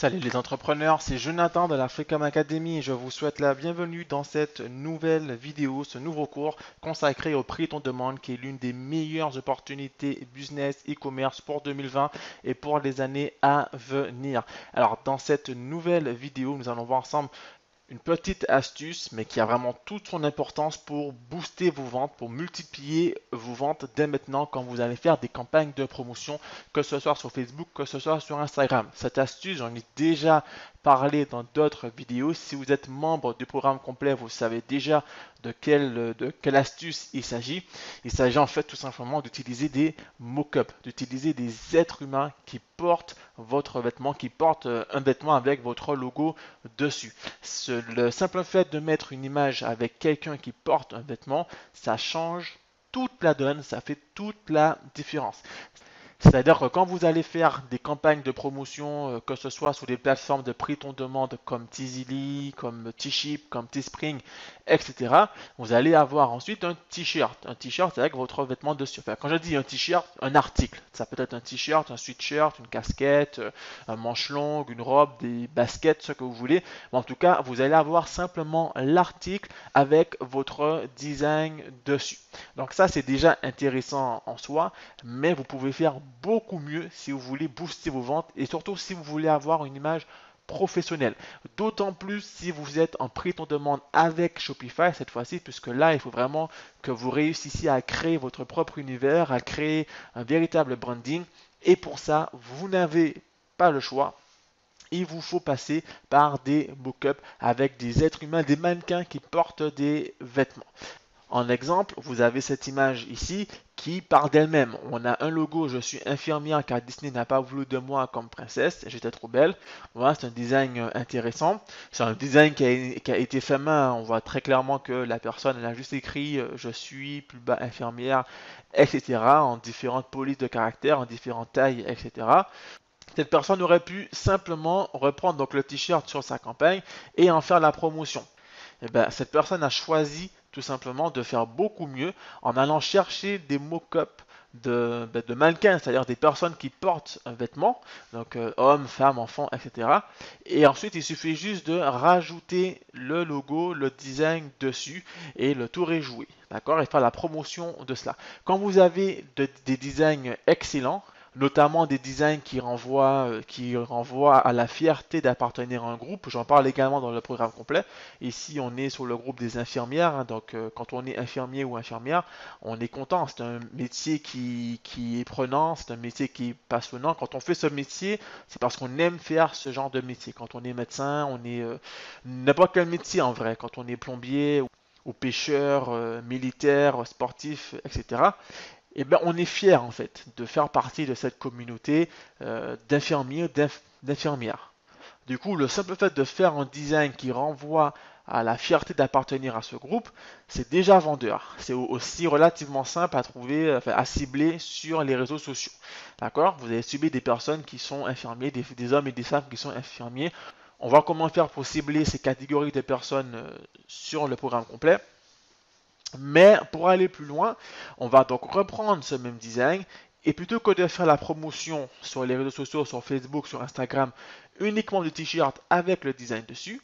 Salut les entrepreneurs, c'est Jonathan de la Freecom Academy et je vous souhaite la bienvenue dans cette nouvelle vidéo, ce nouveau cours consacré au prix ton demande qui est l'une des meilleures opportunités business e-commerce pour 2020 et pour les années à venir. Alors dans cette nouvelle vidéo, nous allons voir ensemble une petite astuce, mais qui a vraiment toute son importance pour booster vos ventes, pour multiplier vos ventes dès maintenant quand vous allez faire des campagnes de promotion, que ce soit sur Facebook, que ce soit sur Instagram. Cette astuce, j'en ai déjà parlé dans d'autres vidéos. Si vous êtes membre du programme complet, vous savez déjà de quelle, astuce il s'agit. Il s'agit en fait tout simplement d'utiliser des mock-ups, d'utiliser des êtres humains qui portent votre vêtement, qui portent euh, un vêtement avec votre logo dessus. le simple fait de mettre une image avec quelqu'un qui porte un vêtement, ça change toute la donne, ça fait toute la différence. C'est-à-dire que quand vous allez faire des campagnes de promotion, euh, que ce soit sur des plateformes de prix ton demande comme Tizily, comme T-Ship, comme Teespring, etc., vous allez avoir ensuite un t-shirt. Un t-shirt avec votre vêtement dessus. Enfin, quand je dis un t-shirt, un article. Ça peut être un t-shirt, un sweatshirt, une casquette, euh, un manche longue, une robe, des baskets, ce que vous voulez. En tout cas, vous allez avoir simplement l'article avec votre design dessus. Donc ça, c'est déjà intéressant en soi, mais vous pouvez faire beaucoup mieux si vous voulez booster vos ventes et surtout si vous voulez avoir une image professionnelle. D'autant plus si vous êtes en prix ton demande avec Shopify cette fois-ci, puisque là, il faut vraiment que vous réussissiez à créer votre propre univers, à créer un véritable branding. Et pour ça, vous n'avez pas le choix il vous faut passer par des mock-ups avec des êtres humains, des mannequins qui portent des vêtements. En exemple, vous avez cette image ici qui parle d'elle-même. On a un logo, je suis infirmière car Disney n'a pas voulu de moi comme princesse, j'étais trop belle. Voilà, c'est un design euh, intéressant. C'est un design qui a, été fait main. On voit très clairement que la personne a juste écrit euh, je suis plus bas infirmière, etc. en différentes polices de caractère, en différentes tailles, etc. Cette personne aurait pu simplement reprendre donc le t-shirt sur sa campagne et en faire la promotion. Et eh ben, cette personne a choisi tout simplement de faire beaucoup mieux en allant chercher des mock-ups de, ben, de mannequins, c'est-à-dire des personnes qui portent un vêtement, donc euh, hommes, femmes, enfants, etc. Et ensuite, il suffit juste de rajouter le logo, le design dessus et le tour est joué. D'accord? Et faire la promotion de cela. Quand vous avez des designs excellents, notamment des designs qui renvoient, euh, qui renvoient à la fierté d'appartenir à un groupe. J'en parle également dans le programme complet. Ici, on est sur le groupe des infirmières. Hein. donc, euh, quand on est infirmier ou infirmière, on est content. C'est un métier qui, qui est prenant, c'est un métier qui est passionnant. Quand on fait ce métier, c'est parce qu'on aime faire ce genre de métier. Quand on est médecin, on est euh, n'importe quel métier en vrai. Quand on est plombier ou pêcheur, militaire, sportif, etc eh ben, on est fier en fait de faire partie de cette communauté euh, d'infirmiers, d'infirmières. Du coup, le simple fait de faire un design qui renvoie à la fierté d'appartenir à ce groupe, c'est déjà vendeur. C'est aussi relativement simple à trouver, à cibler sur les réseaux sociaux. D'accord? Vous avez subi des personnes qui sont infirmiers, des, des, hommes et des femmes qui sont infirmiers. On va comment faire pour cibler ces catégories de personnes euh, sur le programme complet. Mais pour aller plus loin, on va donc reprendre ce même design et plutôt que de faire la promotion sur les réseaux sociaux, sur Facebook, sur Instagram, uniquement du t-shirt avec le design dessus,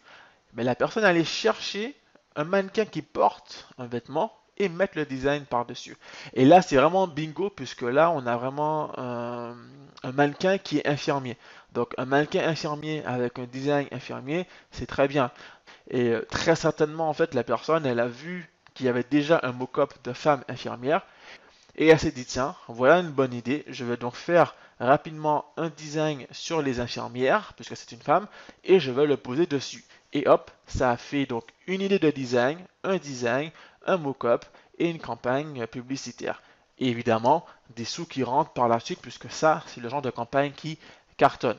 mais la personne allait chercher un mannequin qui porte un vêtement et mettre le design par-dessus. Et là, c'est vraiment bingo, puisque là, on a vraiment un, mannequin qui est infirmier. Donc, un mannequin infirmier avec un design infirmier, c'est très bien. Et euh, très certainement, en fait, la personne, elle a vu qui avait déjà un mock-up de femme infirmière. Et elle s'est dit, tiens, voilà une bonne idée, je vais donc faire rapidement un design sur les infirmières, puisque c'est une femme, et je vais le poser dessus. Et hop, ça a fait donc une idée de design, un design, un mock-up et une campagne publicitaire. Et évidemment, des sous qui rentrent par la suite, puisque ça, c'est le genre de campagne qui cartonne.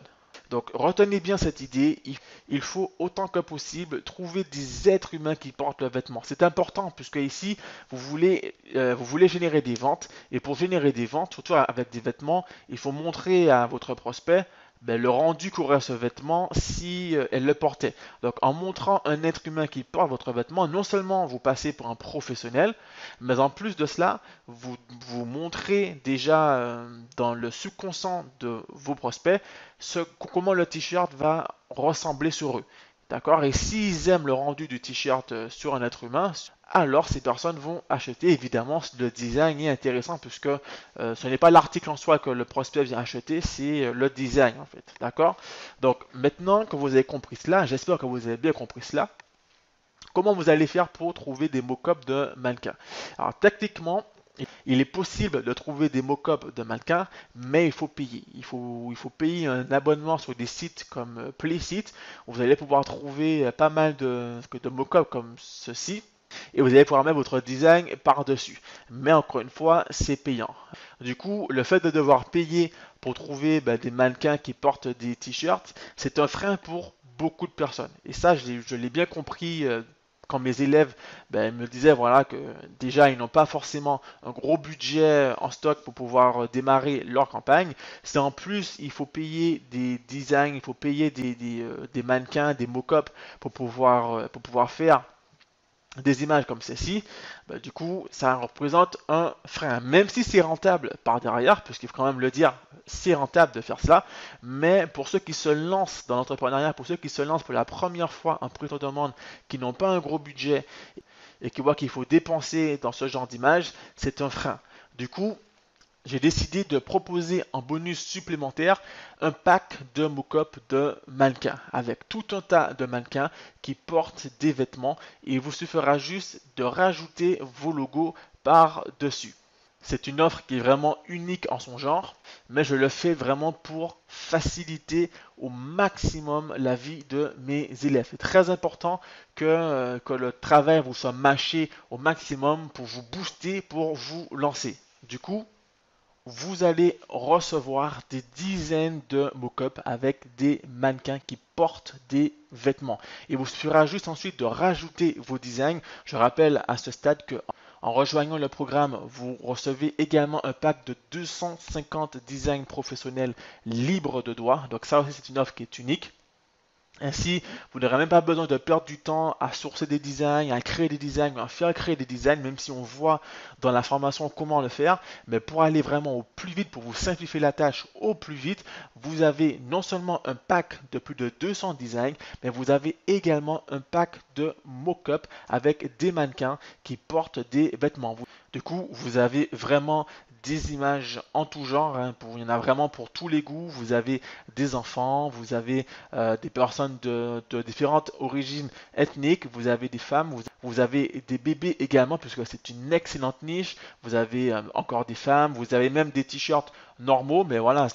Donc retenez bien cette idée, il faut autant que possible trouver des êtres humains qui portent le vêtement. C'est important puisque ici, vous voulez, euh, vous voulez générer des ventes et pour générer des ventes, surtout avec des vêtements, il faut montrer à votre prospect ben, le rendu qu'aurait ce vêtement si euh, elle le portait. Donc en montrant un être humain qui porte votre vêtement, non seulement vous passez pour un professionnel, mais en plus de cela, vous, vous montrez déjà euh, dans le subconscient de vos prospects ce, comment le t-shirt va ressembler sur eux. D'accord? Et s'ils aiment le rendu du t-shirt euh, sur un être humain, alors ces personnes vont acheter. Évidemment, le design est intéressant puisque euh, ce n'est pas l'article en soi que le prospect vient acheter, c'est euh, le design en fait. D'accord? Donc maintenant que vous avez compris cela, j'espère que vous avez bien compris cela, comment vous allez faire pour trouver des mock-ups de mannequins? Alors techniquement, il est possible de trouver des mock-ups de mannequins, mais il faut payer. Il faut, payer un abonnement sur des sites comme euh, Playsite, où vous allez pouvoir trouver euh, pas mal de, de mock-ups comme ceci, et vous allez pouvoir mettre votre design par-dessus. Mais encore une fois, c'est payant. Du coup, le fait de devoir payer pour trouver ben, des mannequins qui portent des t-shirts, c'est un frein pour beaucoup de personnes. Et ça, je l'ai bien compris euh, quand mes élèves ben, me disaient voilà que déjà ils n'ont pas forcément un gros budget en stock pour pouvoir euh, démarrer leur campagne, c'est en plus il faut payer des designs, il faut payer des, des, euh, mannequins, des mock-ups pour pouvoir, euh, pour pouvoir faire des images comme celle-ci, bah, du coup, ça représente un frein. Même si c'est rentable par derrière, puisqu'il faut quand même le dire, c'est rentable de faire cela, mais pour ceux qui se lancent dans l'entrepreneuriat, pour ceux qui se lancent pour la première fois en prix de demande, qui n'ont pas un gros budget et qui voient qu'il faut dépenser dans ce genre d'image, c'est un frein. Du coup, j'ai décidé de proposer en bonus supplémentaire un pack de mock-up de mannequins avec tout un tas de mannequins qui portent des vêtements et il vous suffira juste de rajouter vos logos par-dessus. C'est une offre qui est vraiment unique en son genre, mais je le fais vraiment pour faciliter au maximum la vie de mes élèves. C'est très important que, euh, le travail vous soit mâché au maximum pour vous booster, pour vous lancer. Du coup, vous allez recevoir des dizaines de mock-ups avec des mannequins qui portent des vêtements. Il vous suffira juste ensuite de rajouter vos designs. Je rappelle à ce stade que en rejoignant le programme, vous recevez également un pack de 250 designs professionnels libres de droit. Donc ça aussi c'est une offre qui est unique. Ainsi, vous n'aurez même pas besoin de perdre du temps à sourcer des designs, à créer des designs, à faire créer des designs, même si on voit dans la formation comment le faire. Mais pour aller vraiment au plus vite, pour vous simplifier la tâche au plus vite, vous avez non seulement un pack de plus de 200 designs, mais vous avez également un pack de mock-up avec des mannequins qui portent des vêtements. Du coup, vous avez vraiment des images en tout genre. Hein, il y en a vraiment pour tous les goûts. Vous avez des enfants, vous avez euh, des personnes de, différentes origines ethniques, vous avez des femmes, vous, avez des bébés également, puisque c'est une excellente niche. Vous avez euh, encore des femmes, vous avez même des t-shirts normaux, mais voilà,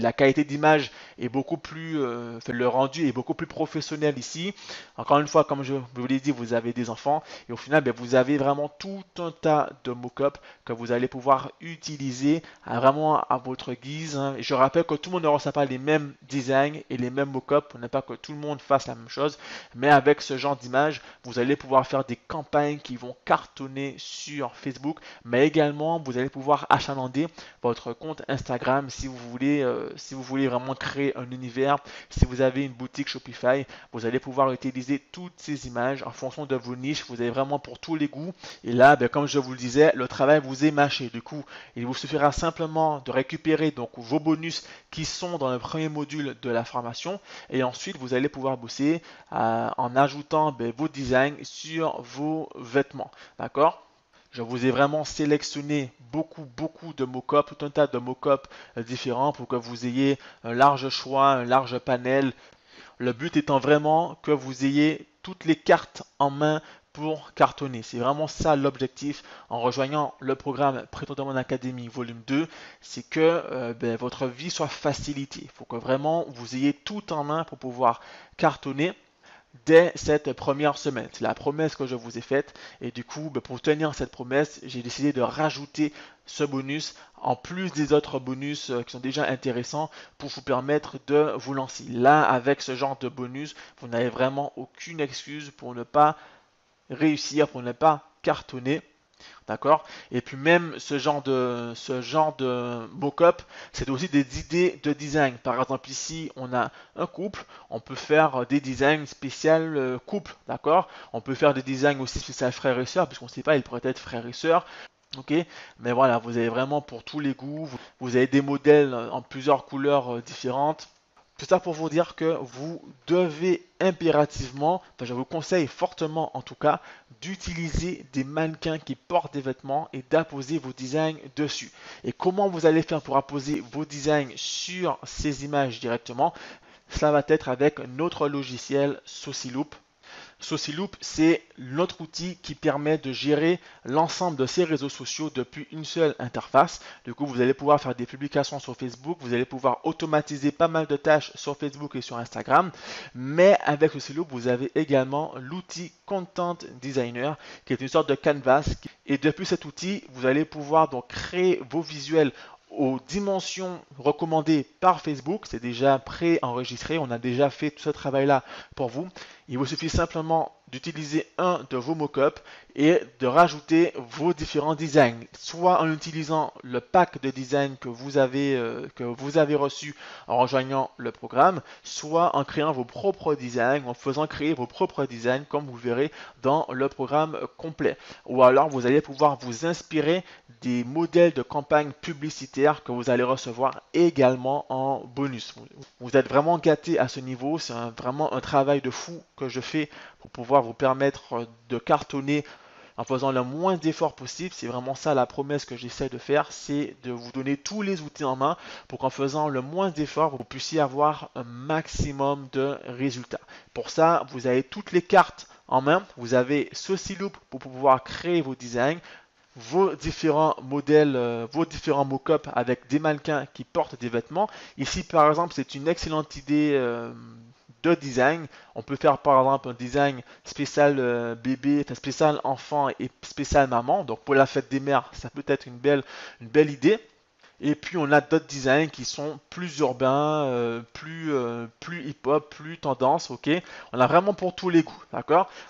la qualité d'image est beaucoup plus, euh, le rendu est beaucoup plus professionnel ici. Encore une fois, comme je vous l'ai dit, vous avez des enfants et au final, ben, vous avez vraiment tout un tas de mock-up que vous allez pouvoir utiliser vraiment à votre guise. Hein. je rappelle que tout le monde ne reçoit pas les mêmes designs et les mêmes mock-up pour ne pas que tout le monde fasse la même chose, mais avec ce genre d'image, vous allez pouvoir faire des campagnes qui vont cartonner sur Facebook, mais également vous allez pouvoir achalander votre Instagram si vous voulez, euh, si vous voulez vraiment créer un univers. Si vous avez une boutique Shopify, vous allez pouvoir utiliser toutes ces images en fonction de vos niches. Vous avez vraiment pour tous les goûts. Et là, ben, comme je vous le disais, le travail vous est mâché. Du coup, il vous suffira simplement de récupérer donc vos bonus qui sont dans le premier module de la formation. Et ensuite, vous allez pouvoir bosser euh, en ajoutant ben, vos designs sur vos vêtements. D'accord? Je vous ai vraiment sélectionné beaucoup, beaucoup de mock-up, tout un tas de mock-up euh, différents pour que vous ayez un large choix, un large panel. Le but étant vraiment que vous ayez toutes les cartes en main pour cartonner. C'est vraiment ça l'objectif en rejoignant le programme Prétendant mon Académie volume 2, c'est que euh, ben, votre vie soit facilitée. Il faut que vraiment vous ayez tout en main pour pouvoir cartonner dès cette première semaine. C'est la promesse que je vous ai faite et du coup, ben, pour tenir cette promesse, j'ai décidé de rajouter ce bonus en plus des autres bonus euh, qui sont déjà intéressants pour vous permettre de vous lancer. Là, avec ce genre de bonus, vous n'avez vraiment aucune excuse pour ne pas réussir, pour ne pas cartonner. D'accord? Et puis même ce genre de ce genre de mock-up, c'est aussi des idées de design. Par exemple ici, on a un couple, on peut faire des designs spéciaux euh, couple, d'accord? On peut faire des designs aussi spéciaux frères et sœurs, puisqu'on ne sait pas, ils pourraient être frères et sœurs. Ok, mais voilà, vous avez vraiment pour tous les goûts, vous avez des modèles en plusieurs couleurs euh, différentes. Tout ça pour vous dire que vous devez impérativement, enfin je vous conseille fortement en tout cas, d'utiliser des mannequins qui portent des vêtements et d'apposer vos designs dessus. Et comment vous allez faire pour apposer vos designs sur ces images directement? Cela va être avec notre logiciel Sociloop Sociloop, c'est notre outil qui permet de gérer l'ensemble de ces réseaux sociaux depuis une seule interface. Du coup, vous allez pouvoir faire des publications sur Facebook, vous allez pouvoir automatiser pas mal de tâches sur Facebook et sur Instagram. Mais avec Sociloop, vous avez également l'outil Content Designer qui est une sorte de canvas. Et depuis cet outil, vous allez pouvoir donc créer vos visuels aux dimensions recommandées par Facebook. C'est déjà pré-enregistré. On a déjà fait tout ce travail-là pour vous. Il vous suffit simplement d'utiliser un de vos mockups et de rajouter vos différents designs, soit en utilisant le pack de design que vous avez euh, que vous avez reçu en rejoignant le programme, soit en créant vos propres designs, en faisant créer vos propres designs comme vous verrez dans le programme complet. Ou alors vous allez pouvoir vous inspirer des modèles de campagne publicitaire que vous allez recevoir également en bonus. Vous êtes vraiment gâté à ce niveau, c'est vraiment un travail de fou que je fais pour pouvoir vous permettre de cartonner en faisant le moins d'efforts possible. C'est vraiment ça la promesse que j'essaie de faire, c'est de vous donner tous les outils en main pour qu'en faisant le moins d'efforts, vous puissiez avoir un maximum de résultats. Pour ça, vous avez toutes les cartes en main. Vous avez Sociloop pour pouvoir créer vos designs vos différents modèles, euh, vos différents mock-ups avec des mannequins qui portent des vêtements. Ici, par exemple, c'est une excellente idée euh, de design. On peut faire par exemple un design spécial euh, bébé, spécial enfant et spécial maman. Donc pour la fête des mères, ça peut être une belle, une belle idée. Et puis on a d'autres designs qui sont plus urbains, euh, plus, euh, plus hip-hop, plus tendance, On a vraiment pour tous les goûts,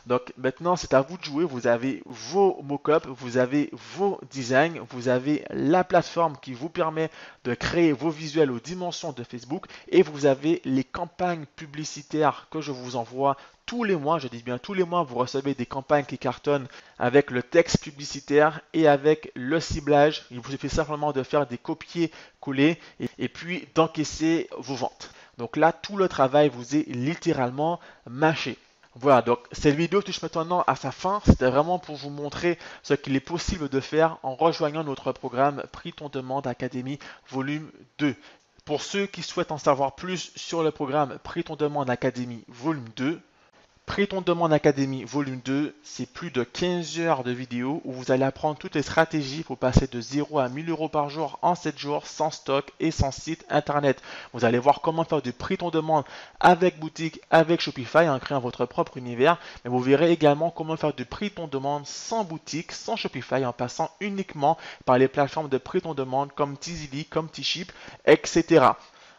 Donc maintenant c'est à vous de jouer, vous avez vos mock-ups, vous avez vos designs, vous avez la plateforme qui vous permet de créer vos visuels aux dimensions de Facebook et vous avez les campagnes publicitaires que je vous envoie tous les mois, je dis bien tous les mois, vous recevez des campagnes qui cartonnent avec le texte publicitaire et avec le ciblage. Il vous suffit simplement de faire des copier-coller et, puis d'encaisser vos ventes. Donc là, tout le travail vous est littéralement mâché. Voilà, donc cette vidéo touche maintenant à sa fin. C'était vraiment pour vous montrer ce qu'il est possible de faire en rejoignant notre programme Prix ton demande Académie volume 2. Pour ceux qui souhaitent en savoir plus sur le programme Prix ton demande Académie volume 2, Prix ton demande académie volume 2, c'est plus de 15 heures de vidéos où vous allez apprendre toutes les stratégies pour passer de 0 à 1000 euros par jour en 7 jours sans stock et sans site internet. Vous allez voir comment faire du prix ton demande avec boutique, avec Shopify en créant votre propre univers. Mais vous verrez également comment faire du prix ton demande sans boutique, sans Shopify en passant uniquement par les plateformes de prix ton demande comme Tizili, comme T-Ship, etc.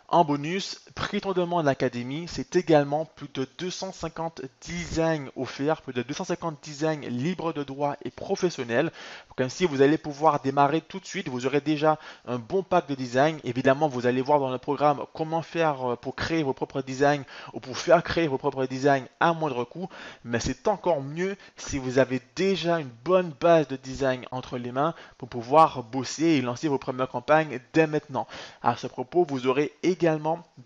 En bonus, prix demande l'Académie, c'est également plus de 250 designs offerts, plus de 250 designs libres de droit et professionnels. Donc ainsi, vous allez pouvoir démarrer tout de suite. Vous aurez déjà un bon pack de design. Évidemment, vous allez voir dans le programme comment faire euh, pour créer vos propres designs ou pour faire créer vos propres designs à moindre coût. Mais c'est encore mieux si vous avez déjà une bonne base de design entre les mains pour pouvoir bosser et lancer vos premières campagnes dès maintenant. À ce propos, vous aurez également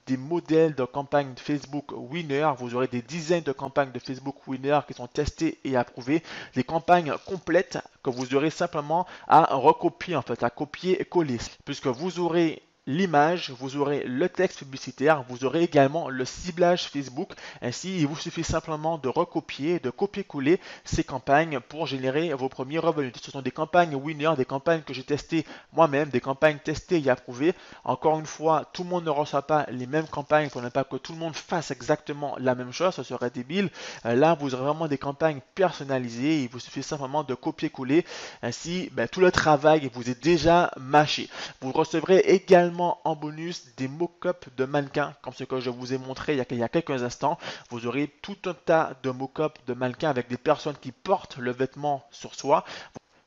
des modèles de campagne Facebook Winner. Vous aurez des dizaines de campagnes de Facebook Winner qui sont testées et approuvées. Des campagnes complètes que vous aurez simplement à recopier, en fait, à copier et coller. Puisque vous aurez l'image, vous aurez le texte publicitaire, vous aurez également le ciblage Facebook. Ainsi, il vous suffit simplement de recopier, de copier-coller ces campagnes pour générer vos premiers revenus. Ce sont des campagnes winner, des campagnes que j'ai testées moi-même, des campagnes testées et approuvées. Encore une fois, tout le monde ne reçoit pas les mêmes campagnes pour ne pas que tout le monde fasse exactement la même chose, ce serait débile. Euh, là, vous aurez vraiment des campagnes personnalisées, il vous suffit simplement de copier-coller. Ainsi, ben, tout le travail vous est déjà mâché. Vous recevrez également en bonus des mock-ups de mannequins, comme ce que je vous ai montré il y, a, quelques instants. Vous aurez tout un tas de mock-ups de mannequins avec des personnes qui portent le vêtement sur soi.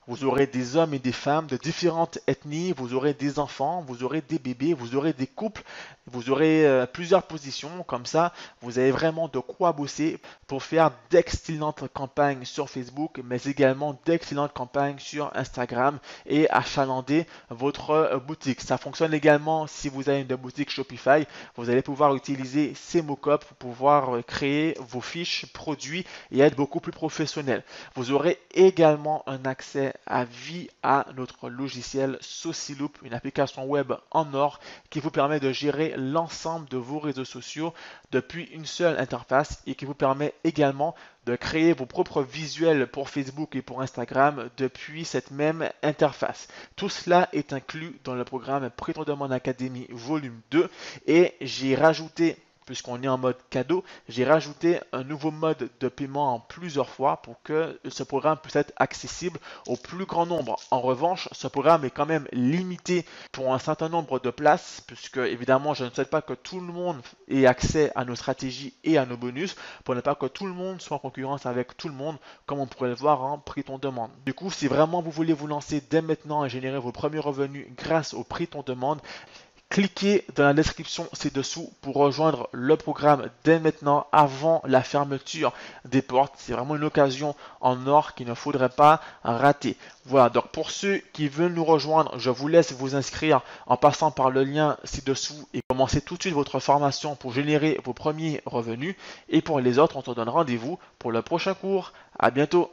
Vous aurez des hommes et des femmes de différentes ethnies, vous aurez des enfants, vous aurez des bébés, vous aurez des couples, vous aurez euh, plusieurs positions. Comme ça, vous avez vraiment de quoi bosser pour faire d'excellentes campagnes sur Facebook, mais également d'excellentes campagnes sur Instagram et achalander votre euh, boutique. Ça fonctionne également si vous avez une boutique Shopify. Vous allez pouvoir utiliser ces mock-ups pour pouvoir euh, créer vos fiches produits et être beaucoup plus professionnel. Vous aurez également un accès à vie à notre logiciel Sociloop, une application web en or qui vous permet de gérer l'ensemble de vos réseaux sociaux depuis une seule interface et qui vous permet également de créer vos propres visuels pour Facebook et pour Instagram depuis cette même interface. Tout cela est inclus dans le programme Prétendement Demande Academy volume 2 et j'ai rajouté puisqu'on est en mode cadeau, j'ai rajouté un nouveau mode de paiement en plusieurs fois pour que ce programme puisse être accessible au plus grand nombre. En revanche, ce programme est quand même limité pour un certain nombre de places, puisque évidemment, je ne souhaite pas que tout le monde ait accès à nos stratégies et à nos bonus, pour ne pas que tout le monde soit en concurrence avec tout le monde, comme on pourrait le voir en prix ton demande. Du coup, si vraiment vous voulez vous lancer dès maintenant et générer vos premiers revenus grâce au prix ton demande, Cliquez dans la description ci-dessous pour rejoindre le programme dès maintenant avant la fermeture des portes. C'est vraiment une occasion en or qu'il ne faudrait pas rater. Voilà, donc pour ceux qui veulent nous rejoindre, je vous laisse vous inscrire en passant par le lien ci-dessous et commencer tout de suite votre formation pour générer vos premiers revenus. Et pour les autres, on se donne rendez-vous pour le prochain cours. À bientôt